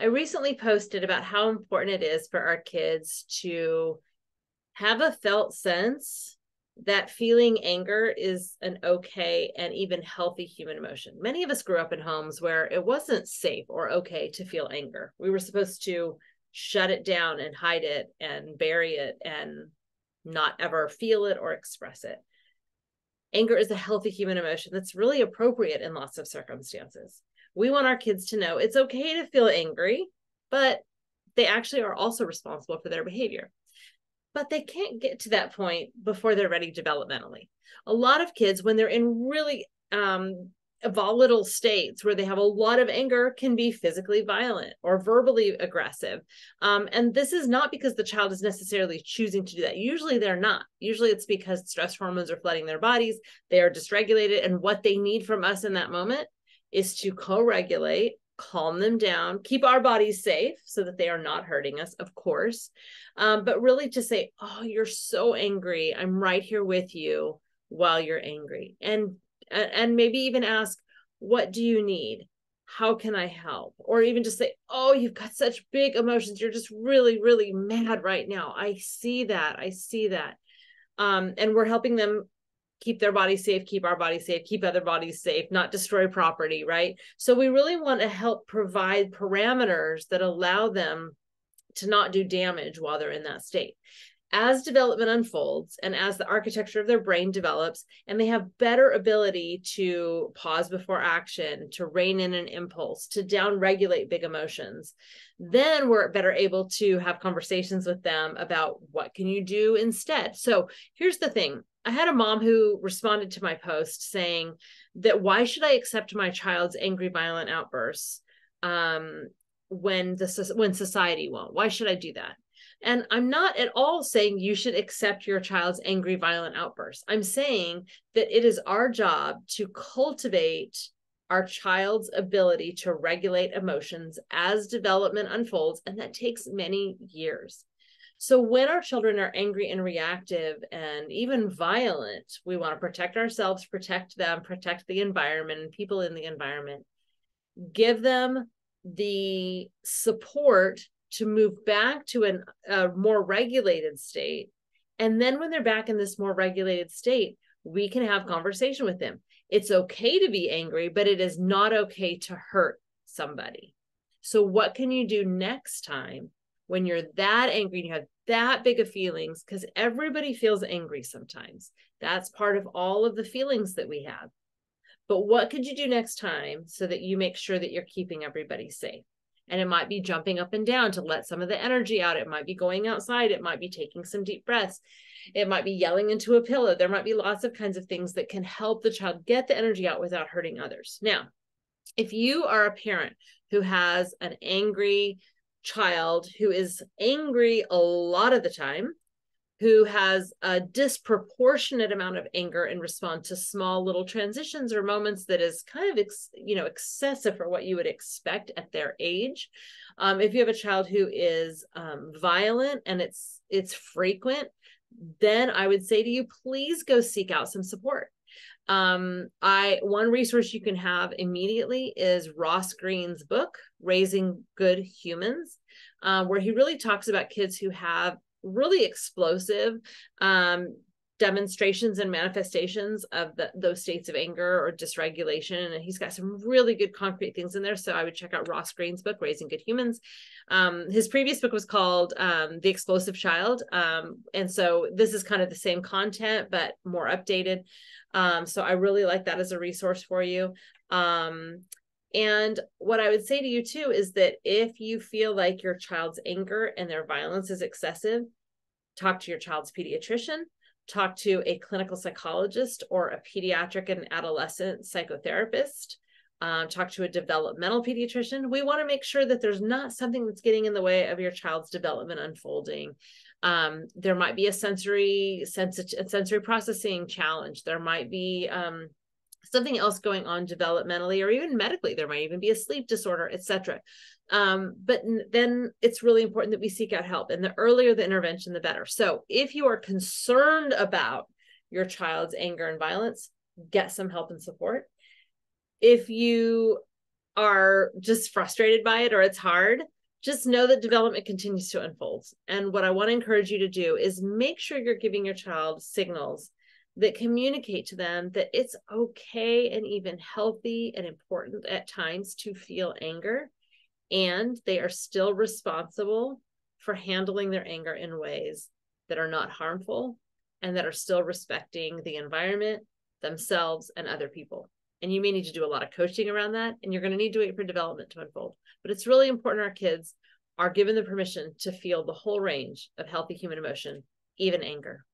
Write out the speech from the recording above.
I recently posted about how important it is for our kids to have a felt sense that feeling anger is an okay and even healthy human emotion. Many of us grew up in homes where it wasn't safe or okay to feel anger. We were supposed to shut it down and hide it and bury it and not ever feel it or express it. Anger is a healthy human emotion that's really appropriate in lots of circumstances. We want our kids to know it's okay to feel angry, but they actually are also responsible for their behavior but they can't get to that point before they're ready developmentally. A lot of kids, when they're in really um, volatile states where they have a lot of anger, can be physically violent or verbally aggressive. Um, and this is not because the child is necessarily choosing to do that. Usually they're not. Usually it's because stress hormones are flooding their bodies, they are dysregulated, and what they need from us in that moment is to co regulate calm them down, keep our bodies safe so that they are not hurting us, of course. Um, but really to say, oh, you're so angry. I'm right here with you while you're angry. And and maybe even ask, what do you need? How can I help? Or even just say, oh, you've got such big emotions. You're just really, really mad right now. I see that. I see that. Um, and we're helping them keep their body safe, keep our body safe, keep other bodies safe, not destroy property, right? So we really want to help provide parameters that allow them to not do damage while they're in that state. As development unfolds and as the architecture of their brain develops, and they have better ability to pause before action, to rein in an impulse, to down regulate big emotions, then we're better able to have conversations with them about what can you do instead. So here's the thing I had a mom who responded to my post saying that why should I accept my child's angry, violent outbursts um, when the when society won't? Why should I do that? And I'm not at all saying you should accept your child's angry, violent outbursts. I'm saying that it is our job to cultivate our child's ability to regulate emotions as development unfolds, and that takes many years. So when our children are angry and reactive and even violent, we want to protect ourselves, protect them, protect the environment and people in the environment. Give them the support to move back to an, a more regulated state. And then when they're back in this more regulated state, we can have conversation with them. It's okay to be angry, but it is not okay to hurt somebody. So what can you do next time when you're that angry and you have that big of feelings because everybody feels angry sometimes that's part of all of the feelings that we have but what could you do next time so that you make sure that you're keeping everybody safe and it might be jumping up and down to let some of the energy out. It might be going outside. It might be taking some deep breaths. It might be yelling into a pillow. There might be lots of kinds of things that can help the child get the energy out without hurting others. Now if you are a parent who has an angry child who is angry a lot of the time, who has a disproportionate amount of anger in response to small little transitions or moments that is kind of ex, you know excessive for what you would expect at their age. Um, if you have a child who is um, violent and it's it's frequent then i would say to you please go seek out some support. Um, I one resource you can have immediately is Ross Greene's book, Raising Good Humans, uh, where he really talks about kids who have really explosive um, demonstrations and manifestations of the, those states of anger or dysregulation. And he's got some really good concrete things in there. So I would check out Ross Greene's book, Raising Good Humans. Um, his previous book was called um, The Explosive Child. Um, and so this is kind of the same content, but more updated. Um, so I really like that as a resource for you. And what I would say to you too is that if you feel like your child's anger and their violence is excessive, talk to your child's pediatrician, talk to a clinical psychologist or a pediatric and adolescent psychotherapist. Um, talk to a developmental pediatrician. We want to make sure that there's not something that's getting in the way of your child's development unfolding. Um, there might be a sensory sensi- sensory processing challenge. There might be um, something else going on developmentally or even medically. There might even be a sleep disorder, etc. Um, but then it's really important that we seek out help, and the earlier the intervention, the better. So if you are concerned about your child's anger and violence, get some help and support. If you are just frustrated by it or it's hard, just know that development continues to unfold. And what I want to encourage you to do is make sure you're giving your child signals that communicate to them that it's okay and even healthy and important at times to feel anger. And they are still responsible for handling their anger in ways that are not harmful and that are still respecting the environment, themselves, and other people. And you may need to do a lot of coaching around that, and you're going to need to wait for development to unfold. But it's really important our kids are given the permission to feel the whole range of healthy human emotion, even anger.